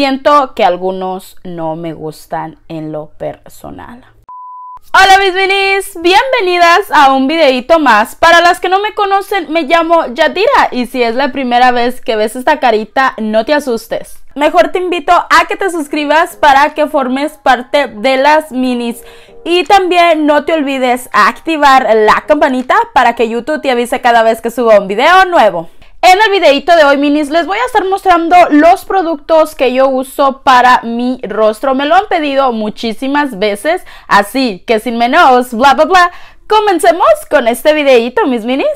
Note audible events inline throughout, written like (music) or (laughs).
siento que algunos no me gustan en lo personal. Hola mis minis, bienvenidas a un videito más. Para las que no me conocen, me llamo Yadira y si es la primera vez que ves esta carita, no te asustes. Mejor te invito a que te suscribas para que formes parte de las minis. Y también no te olvides activar la campanita para que YouTube te avise cada vez que suba un video nuevo. En el videito de hoy, minis, les voy a estar mostrando los productos que yo uso para mi rostro. Me lo han pedido muchísimas veces, así que sin menos, bla, bla, bla, comencemos con este videito, mis minis.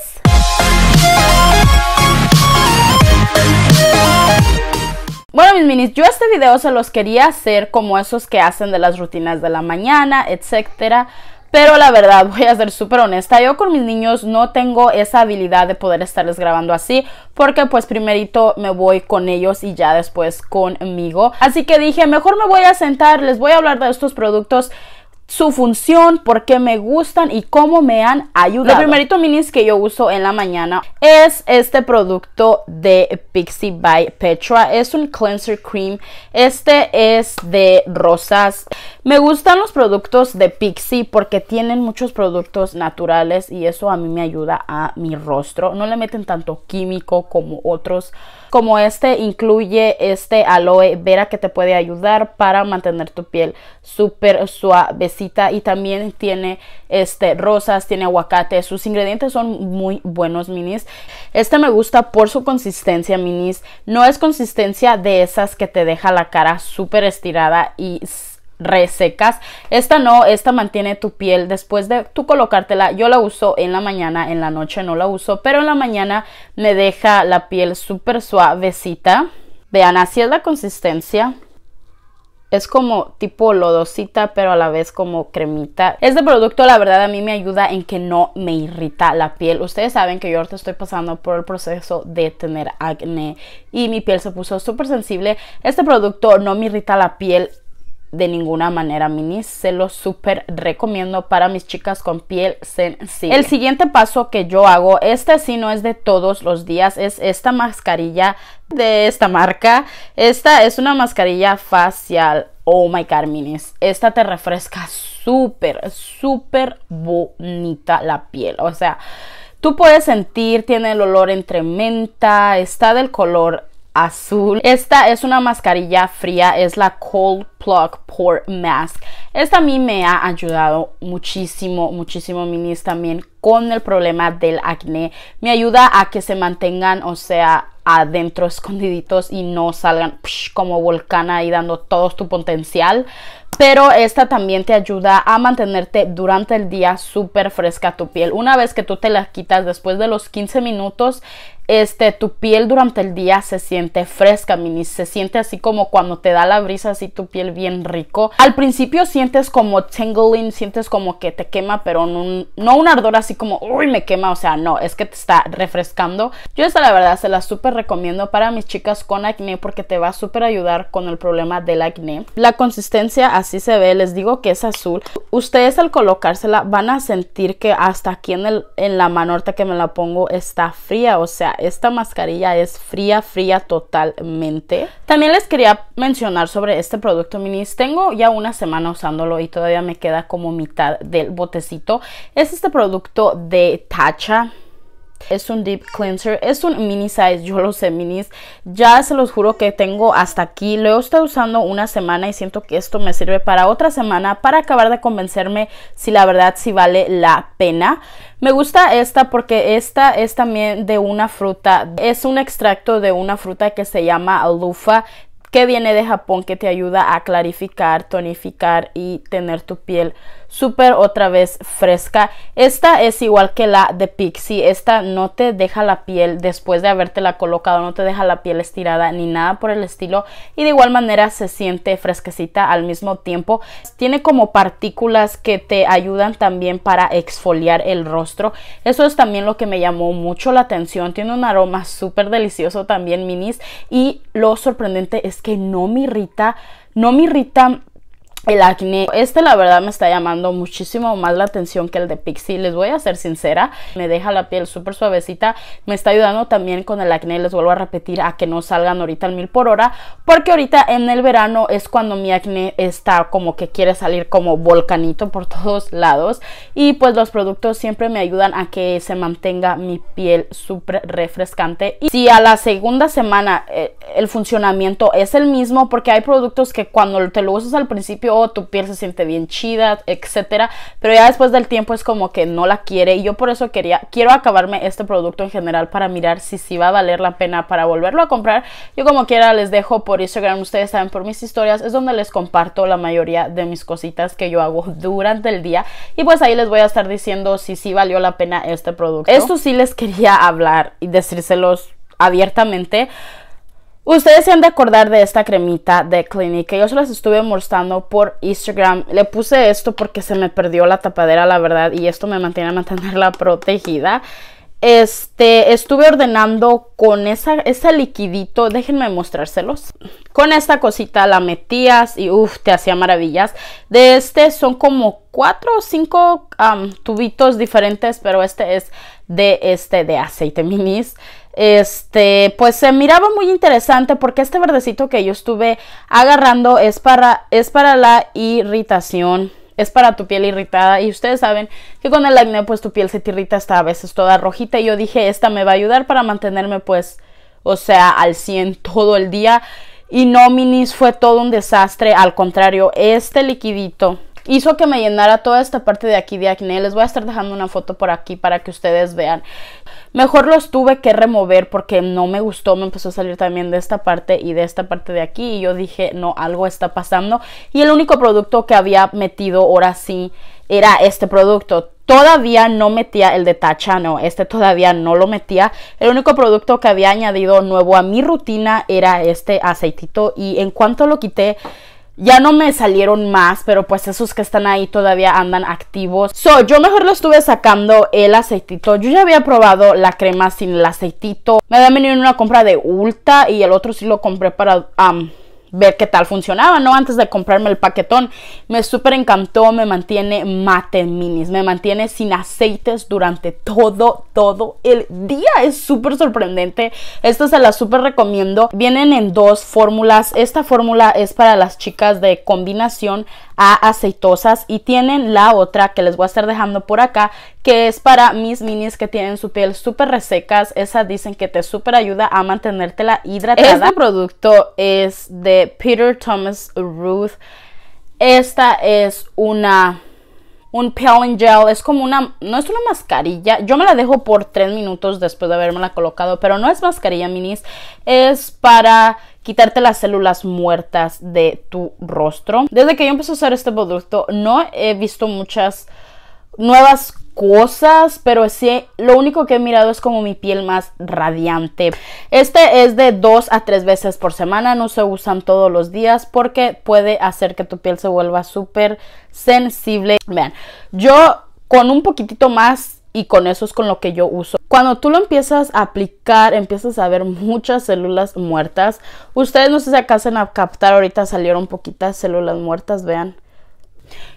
Bueno, mis minis, yo este video se los quería hacer como esos que hacen de las rutinas de la mañana, etcétera pero la verdad, (laughs) voy a ser súper honesta, yo con mis niños no tengo esa habilidad de poder estarles grabando así, porque pues primerito me voy con ellos y ya después conmigo. Así que dije, mejor me voy a sentar, les voy a hablar de estos productos su función, por qué me gustan y cómo me han ayudado. El primerito minis que yo uso en la mañana es este producto de Pixie by Petra. Es un cleanser cream. Este es de rosas. Me gustan los productos de Pixie porque tienen muchos productos naturales y eso a mí me ayuda a mi rostro. No le meten tanto químico como otros. Como este incluye este aloe vera que te puede ayudar para mantener tu piel súper suavecita y también tiene este rosas, tiene aguacate. Sus ingredientes son muy buenos, minis. Este me gusta por su consistencia, minis. No es consistencia de esas que te deja la cara súper estirada y resecas. Esta no, esta mantiene tu piel después de tú colocártela. Yo la uso en la mañana, en la noche no la uso, pero en la mañana me deja la piel súper suavecita. Vean, así es la consistencia. Es como tipo lodosita, pero a la vez como cremita. Este producto, la verdad, a mí me ayuda en que no me irrita la piel. Ustedes saben que yo ahorita estoy pasando por el proceso de tener acné y mi piel se puso súper sensible. Este producto no me irrita la piel de ninguna manera, minis. Se lo súper recomiendo para mis chicas con piel sensible. El siguiente paso que yo hago, este sí no es de todos los días, es esta mascarilla de esta marca. Esta es una mascarilla facial. Oh my god, minis. Esta te refresca súper, súper bonita la piel. O sea, tú puedes sentir, tiene el olor entre menta, está del color azul. Esta es una mascarilla fría, es la Cold Plug Pore Mask. Esta a mí me ha ayudado muchísimo, muchísimo, minis, también con el problema del acné. Me ayuda a que se mantengan, o sea, adentro (laughs) escondiditos y no salgan como volcán ahí dando todo tu potencial pero esta también te ayuda a mantenerte durante el día súper fresca tu piel. Una vez que tú te la quitas después de los 15 minutos, este, tu piel durante el día se siente fresca, mini, se siente así como cuando te da la brisa, así tu piel bien rico. Al principio sientes como tingling, sientes como que te quema, pero no, no un ardor así como, uy, me quema, o sea, no, es que te está refrescando. Yo esta la verdad se la súper recomiendo para mis chicas con acné porque te va a súper ayudar con el problema del acné. La consistencia así se ve, les digo que es azul. Ustedes al colocársela van a sentir que hasta aquí en, el, en la mano que me la pongo está fría, o sea, esta mascarilla es fría, fría totalmente. También les quería mencionar sobre este producto minis. Tengo ya una semana usándolo y todavía me queda como mitad del botecito. Es este producto de Tacha. Es un deep cleanser, es un mini size, yo lo sé minis. Ya se los juro que tengo hasta aquí. Lo he estado usando una semana y siento que esto me sirve para otra semana para acabar de convencerme si la verdad si vale la pena. Me gusta esta porque esta es también de una fruta. Es un extracto de una fruta que se llama alufa que viene de Japón que te ayuda a clarificar, tonificar y tener tu piel súper otra vez fresca. Esta es igual que la de Pixie. Esta no te deja la piel después de habértela colocado, no te deja la piel estirada ni nada por el estilo. Y de igual manera se siente fresquecita al mismo tiempo. Tiene como partículas que te ayudan también para exfoliar el rostro. Eso es también lo que me llamó mucho la atención. Tiene un aroma súper delicioso también, minis. Y lo sorprendente es que no me irrita, no me irrita el acné. Este la verdad me está llamando muchísimo más la atención que el de Pixie. Les voy a ser sincera. Me deja la piel súper suavecita. Me está ayudando también con el acné. Les vuelvo a repetir a que no salgan ahorita al mil por hora. Porque ahorita en el verano es cuando mi acné está como que quiere salir como volcanito por (laughs) todos lados. Y pues los productos siempre me ayudan a que se mantenga mi piel súper refrescante. Y si a la segunda semana eh, el funcionamiento es el mismo. Porque hay productos que cuando te lo usas al principio tu piel se siente bien chida, etcétera, pero ya después del tiempo es como que no la quiere y yo por eso quería quiero acabarme este producto en general para mirar si sí va a valer la pena para volverlo a comprar. Yo como quiera les dejo por Instagram, ustedes saben por mis historias, es donde les comparto la mayoría de mis cositas que yo hago durante el día y pues ahí les voy a estar diciendo si sí valió la pena este producto. Esto sí les quería hablar y decírselos abiertamente Ustedes se han de acordar de esta cremita de Clinique. Yo se las estuve mostrando por Instagram. Le puse esto porque se me perdió la tapadera, la verdad. Y esto me mantiene a mantenerla (laughs) protegida. Este, estuve ordenando con esa, ese liquidito. Déjenme mostrárselos. Con esta cosita la metías y uff, te hacía maravillas. De este son como cuatro o cinco tubitos diferentes, pero este es de este de aceite minis este, pues se miraba muy interesante porque este verdecito que yo estuve agarrando es para, es para la irritación, es para tu piel irritada. Y ustedes saben que con el acné pues tu piel se te irrita hasta a veces toda rojita. Y yo dije esta me va a ayudar para mantenerme pues, o sea, al 100 todo el día. Y no minis fue todo un desastre, al contrario, este liquidito hizo que me llenara toda esta parte de aquí de acné. Les voy a estar dejando una foto por aquí para que ustedes vean. Mejor los tuve que remover porque no me gustó, me empezó a salir también de esta parte y de esta parte de aquí y yo dije, no, algo está pasando. Y el único producto que había metido ahora sí era este producto. Todavía no metía el de Tacha, no, este todavía no lo metía. El único producto que había añadido nuevo a mi rutina era este aceitito y en cuanto lo quité ya no me salieron más, pero pues esos que están ahí todavía andan activos. So, yo mejor lo estuve sacando el aceitito. Yo ya había probado la crema sin el aceitito. Me había venido en una compra de Ulta y el otro sí lo compré para ver qué tal funcionaba, ¿no? Antes de comprarme el paquetón. Me súper encantó, me mantiene mate minis, me mantiene sin aceites durante todo, todo el día. Es súper sorprendente. Esto se la súper recomiendo. Vienen en dos fórmulas. Esta fórmula es para las chicas de combinación a aceitosas y tienen la otra que les voy a estar dejando por acá que es para mis minis que tienen su piel súper resecas. Esa dicen que te súper ayuda a mantenértela hidratada. Este producto es de Peter Thomas Ruth. Esta es una un peeling gel, es como una, no es una mascarilla, yo me la dejo por 3 minutos después de haberme la colocado, pero no es mascarilla minis, es para quitarte las células muertas de tu rostro. Desde que yo empecé a usar este producto no he visto muchas nuevas cosas, pero sí, lo único que he mirado es como mi piel más radiante. Este es de dos a tres veces por semana, no se usan todos los días porque puede hacer que tu piel se vuelva súper sensible. Vean, yo con un poquitito más y con eso es con lo que yo uso. Cuando tú lo empiezas a aplicar, empiezas a ver muchas células muertas. Ustedes no sé si acasan a captar, ahorita salieron poquitas células muertas, vean.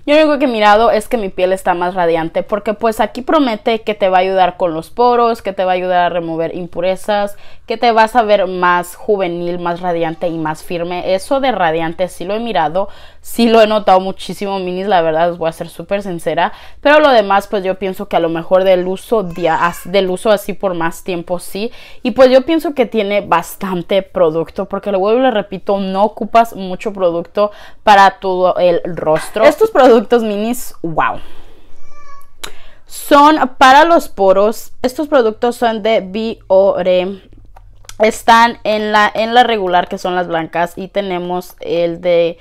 Yo lo único que he mirado es que mi piel está más radiante porque pues aquí promete que te va a ayudar con los poros, que te va a ayudar a remover impurezas, que te vas a ver más juvenil, más radiante y más firme. Eso de radiante sí lo he mirado, sí lo he notado muchísimo minis, la verdad os voy a ser súper sincera, pero lo demás pues yo pienso que a lo mejor del uso, del uso así por más tiempo sí, y pues yo pienso que tiene bastante producto porque lo vuelvo y le repito, no ocupas mucho producto para todo el rostro. Estos productos productos minis, wow. Son para los poros. Estos productos son de Biore. Están en la, en la regular, que son las blancas. Y tenemos el de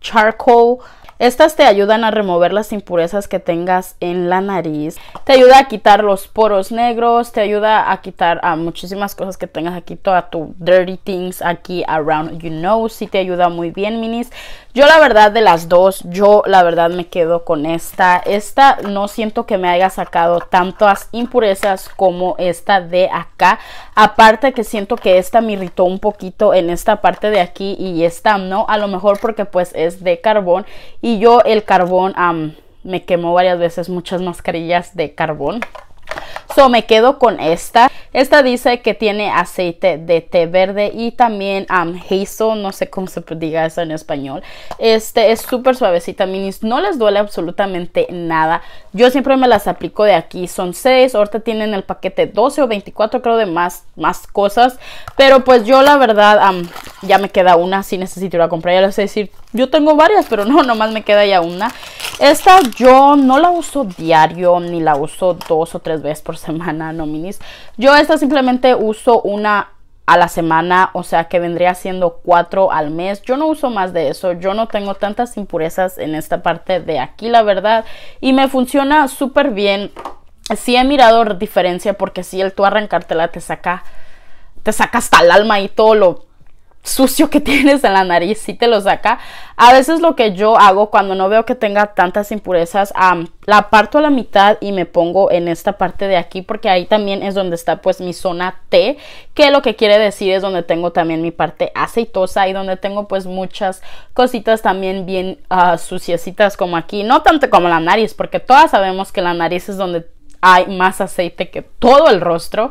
charcoal. Estas te ayudan a remover las impurezas que tengas en la nariz. Te ayuda a quitar los poros negros. Te ayuda a quitar a muchísimas cosas que tengas aquí. Toda tu dirty things aquí around you know. Sí te ayuda muy bien, minis. Yo la verdad de las dos, yo la verdad me quedo con esta. Esta no siento que me haya sacado tantas impurezas como esta de acá. Aparte que siento que esta me irritó un poquito en esta parte de aquí y esta no. A lo mejor porque pues es de carbón y yo el carbón me quemó varias veces muchas mascarillas de carbón. So me quedo con esta. Esta dice que tiene aceite de té verde y también um, hazel, no sé cómo se diga eso en español. Este es súper suavecita, minis. No les duele absolutamente nada. Yo siempre me las aplico de aquí. Son 6. Ahorita tienen el paquete 12 o 24, creo, de más, más cosas. Pero pues yo la verdad ya me queda una. Si necesito ir a comprar, ya les sé decir, yo tengo varias, pero no, nomás me queda ya una. Esta yo no la uso diario, ni la uso dos o tres veces por (laughs) semana, no minis. Yo esta simplemente uso una a la semana, o sea que vendría siendo cuatro al mes. Yo no uso más de eso, yo no tengo tantas impurezas en esta parte de aquí, la verdad, y me funciona súper bien. Sí he mirado diferencia porque si el tú arrancártela te saca, te saca hasta el alma y todo lo sucio que (laughs) tienes en la nariz si te lo saca. A veces lo que yo hago cuando no veo que tenga tantas impurezas, la parto a la mitad y me pongo en esta parte de aquí porque ahí también es donde está pues mi zona T, que lo que quiere decir es donde tengo también mi parte aceitosa y donde tengo pues muchas cositas también bien uh, suciecitas como aquí, no tanto como la nariz, porque todas sabemos que la nariz es donde hay más aceite que todo el rostro.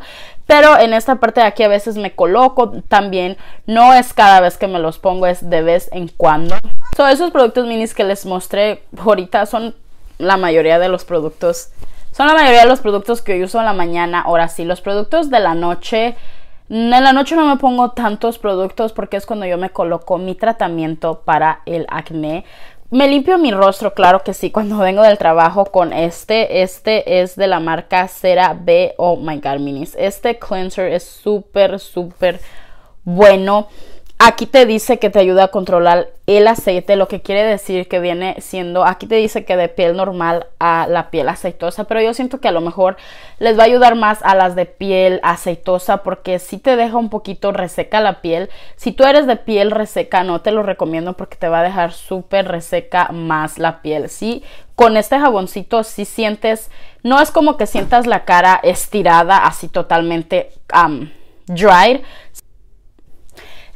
Pero en esta parte de aquí a veces me coloco también. No es cada vez que me los pongo, es de vez en cuando. So, esos productos minis que les mostré ahorita son la mayoría de los productos. Son la mayoría de los productos que yo uso en la mañana. Ahora sí, los productos de la noche. En la noche no me pongo tantos productos porque es cuando yo me coloco mi tratamiento para el acné. Me limpio mi rostro, claro que sí, cuando vengo del trabajo con este. Este es de la marca CeraVe. Oh my god, minis. Este cleanser es súper, súper bueno. Aquí te dice que te ayuda a controlar el aceite, lo que quiere decir que viene siendo, aquí te dice que de piel normal a la piel aceitosa, pero yo siento que a lo mejor les va a ayudar más a las de piel aceitosa porque si te deja un poquito reseca la piel. Si tú eres de piel reseca, no te lo recomiendo porque te va a dejar súper reseca más la piel. Sí, con este jaboncito si sientes, no es como que sientas la cara estirada así totalmente um, dry,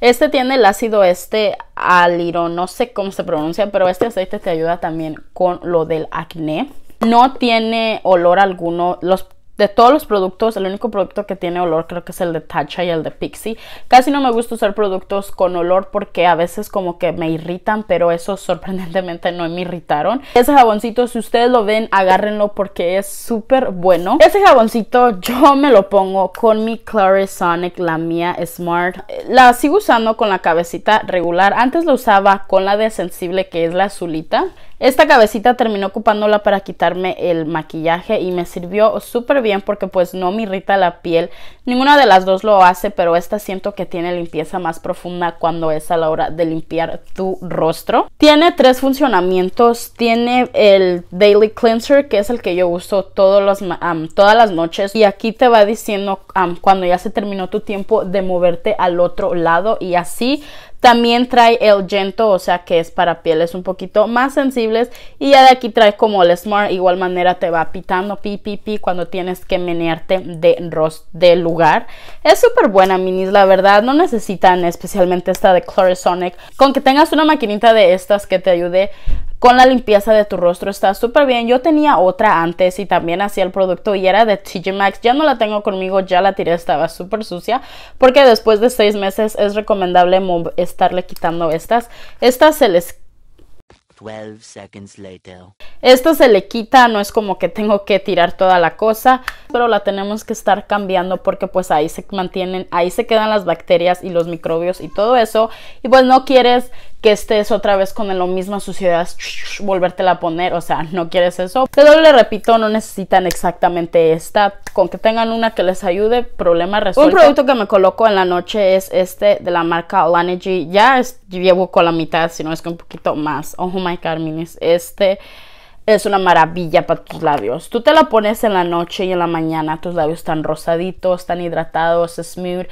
este tiene el ácido este aliro, no sé cómo se pronuncia, pero este aceite te ayuda también con lo del acné. No tiene olor alguno. Los de todos los productos, el único producto que tiene olor creo que es el de Tatcha y el de Pixie. Casi no me gusta usar productos con olor porque a veces como que me irritan, pero esos (laughs) sorprendentemente no me irritaron. Ese jaboncito, si ustedes lo ven, agárrenlo porque es súper bueno. Ese jaboncito yo (laughs) me lo pongo con mi Clarisonic, la mía Smart. La sigo usando con la cabecita regular. Antes lo usaba con la de sensible que es la azulita. Esta cabecita terminó ocupándola para quitarme el maquillaje y me sirvió súper bien porque pues no me irrita la piel. Ninguna de las dos lo hace, pero esta siento que tiene limpieza más profunda cuando es a la hora de limpiar tu rostro. Tiene tres funcionamientos. Tiene el Daily Cleanser, que es el que yo uso todas las noches. Y aquí te va diciendo cuando ya se terminó tu tiempo de moverte al otro lado y así también trae el Gento, o sea que es para pieles un poquito más sensibles. Y ya de aquí trae como el Smart, igual manera te va pitando pi pi pi cuando tienes que menearte de, de lugar. Es súper buena minis, la verdad. No necesitan especialmente esta de Clarisonic. Con que tengas una maquinita de estas que te ayude con la limpieza de tu rostro está súper bien. Yo tenía otra antes y también hacía el producto y era de TJ Maxx. Ya no la tengo conmigo, ya la tiré, estaba súper sucia. Porque después de seis meses es recomendable estarle quitando estas. Estas se les 12 seconds later. Esto se le quita, no es como que tengo que tirar toda la cosa, pero la tenemos que estar cambiando porque pues ahí se mantienen, ahí se quedan las bacterias y los microbios y todo eso. Y pues no quieres que estés otra vez con la misma suciedad, volvértela a poner, o sea, no quieres eso. Pero le repito, no necesitan exactamente esta, con que tengan una que les ayude, problema resuelto. Un producto que me coloco en la noche es este de la marca Lanergy, ya llevo con la mitad, si no es que un poquito más. Oh my god, este es una maravilla para tus labios. Tú te la pones en la noche y en la mañana, tus labios están rosaditos, están hidratados, smooth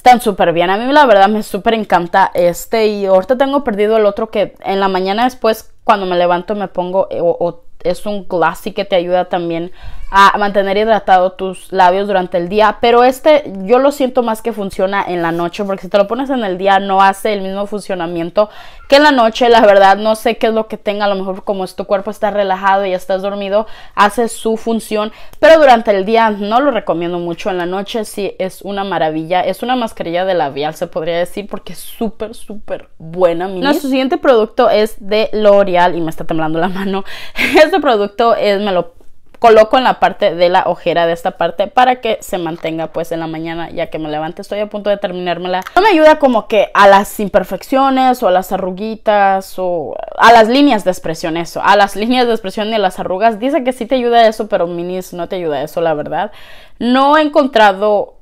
están súper bien. A mí la verdad me súper encanta este y ahorita tengo perdido el otro que en la mañana después cuando me levanto me pongo eh, o, es un glassy que te ayuda también a mantener hidratado tus labios durante el día. Pero este yo lo siento más que funciona en la noche porque si te lo pones en el día no hace el mismo funcionamiento que en la noche. La verdad no sé qué es lo que tenga. A lo mejor como tu cuerpo está relajado y estás dormido hace su función. Pero durante el día no lo recomiendo mucho. En la noche sí es una maravilla. Es una mascarilla de labial se podría decir porque es súper súper buena. Nuestro siguiente producto es de L'Oreal y me está temblando la mano. (laughs) Este producto es, me lo coloco en la parte de la ojera de esta parte para que se mantenga pues en la mañana ya que me levante. Estoy a punto de terminármela. No me ayuda como que a las imperfecciones o a las arruguitas o a las líneas de expresión eso. A las líneas de expresión y a las arrugas. Dice que sí te ayuda eso pero minis no te ayuda eso la verdad. No he encontrado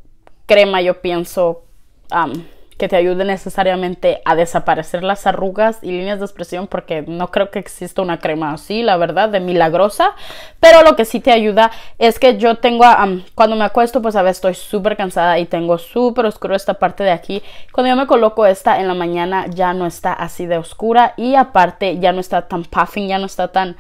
crema yo pienso que te ayude necesariamente a desaparecer las arrugas y líneas de expresión porque no creo que exista una crema así, la verdad, de milagrosa, pero lo que sí te ayuda es que yo tengo, cuando me acuesto pues a veces estoy súper cansada y tengo súper oscuro esta parte de aquí, cuando yo me coloco esta en la mañana ya no está así de oscura y aparte ya no está tan puffing, ya no está tan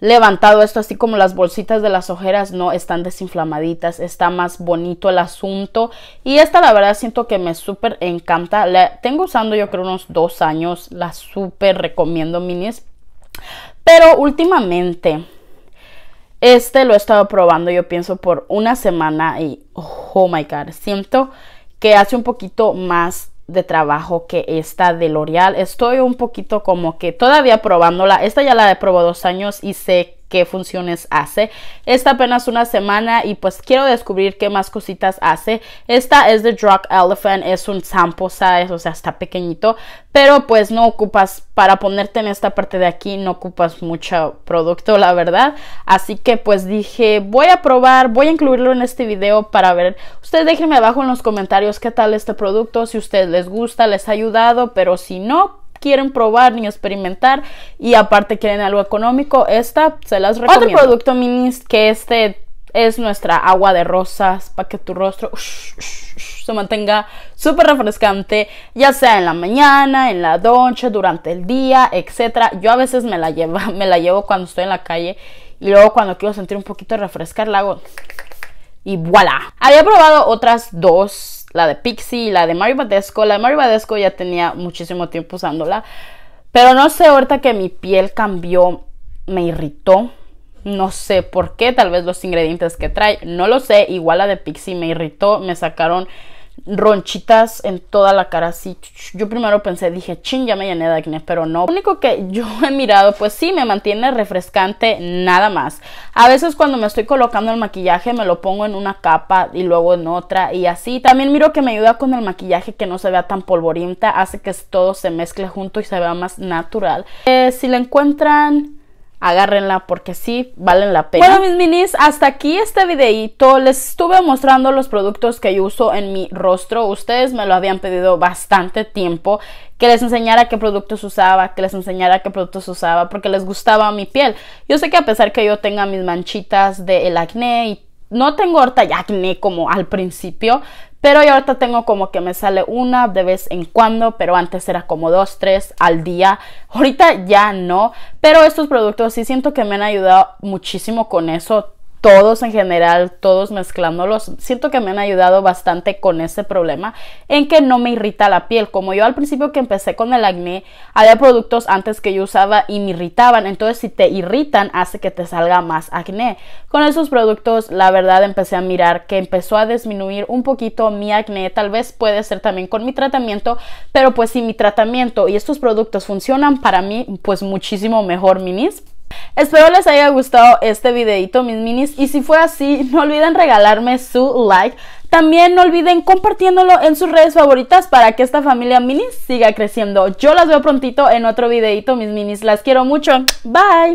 levantado esto así como las bolsitas de las ojeras no están desinflamaditas está más bonito el asunto. Y esta la verdad siento que me súper encanta. La tengo usando yo creo unos dos años la súper recomiendo minis. Pero últimamente este lo he estado probando yo pienso por una semana y oh my god siento que hace un poquito más de trabajo que esta de L'Oreal. Estoy un poquito como que todavía probándola. Esta ya la he probado dos años y sé qué funciones hace. Esta apenas una semana y pues quiero descubrir qué más cositas hace. Esta es de Drug Elephant, es un sample size, o sea, está pequeñito, pero pues no ocupas, para ponerte en esta parte de aquí, no ocupas mucho producto, la verdad. Así que pues dije, voy a probar, voy a incluirlo en este video para ver. Ustedes déjenme abajo en los comentarios qué tal este producto, si a ustedes les gusta, les ha ayudado, pero si no, quieren probar ni experimentar y aparte quieren algo económico, esta se las recomiendo. Otro producto minis que este es nuestra agua de rosas para que tu rostro se mantenga súper refrescante, ya sea en la mañana, en la noche, durante el día, etcétera. Yo a veces me la llevo, (laughs) me la llevo cuando estoy en la calle y luego cuando quiero sentir un poquito de refrescar la hago y voilà. Había probado otras dos la de Pixie y la de Mario Badesco. La de Mario Badesco ya tenía muchísimo tiempo usándola. Pero no sé, ahorita que mi piel cambió, me irritó. No sé por qué, tal vez los ingredientes que trae, no lo sé. Igual la de Pixie me irritó, me sacaron ronchitas en toda la cara así. Yo primero pensé, dije, ching, ya me llené de acné, pero no. Lo único que yo (laughs) he mirado, pues sí, me mantiene refrescante, nada más. A veces cuando me estoy colocando el maquillaje me lo pongo en una capa y luego en otra y así. También miro que me ayuda con el maquillaje que no se vea tan polvorienta, hace que todo se mezcle junto y se vea más natural. Eh, si la encuentran agárrenla porque sí valen la pena. Bueno mis minis, hasta aquí este videito. Les estuve mostrando los productos que yo uso en mi rostro. Ustedes me lo habían pedido bastante tiempo. Que les enseñara qué productos usaba, que les enseñara qué productos usaba porque les gustaba mi piel. Yo sé que a pesar que yo tenga mis manchitas del acné y no tengo ahorita acné como al principio, pero yo ahorita tengo como que me sale una de vez en cuando, pero antes era como dos, tres al día. Ahorita ya no, pero estos productos sí siento que me han ayudado muchísimo con eso todos en general, todos mezclándolos, siento que me han ayudado bastante con ese problema en que no me irrita la piel. Como yo al principio que empecé con el acné, había productos antes que yo usaba y me irritaban, entonces si te irritan hace que te salga más acné. Con esos productos, la verdad empecé a mirar que empezó a disminuir un poquito mi acné, tal vez puede ser también con mi tratamiento, pero pues si mi tratamiento y estos productos funcionan para mí, pues muchísimo mejor minis. Espero les haya gustado este videito mis minis y si fue así (laughs) no olviden regalarme su like También no olviden compartiéndolo en sus redes favoritas para que esta familia minis siga creciendo. Yo las veo prontito en otro videito, mis minis. Las quiero mucho. Bye.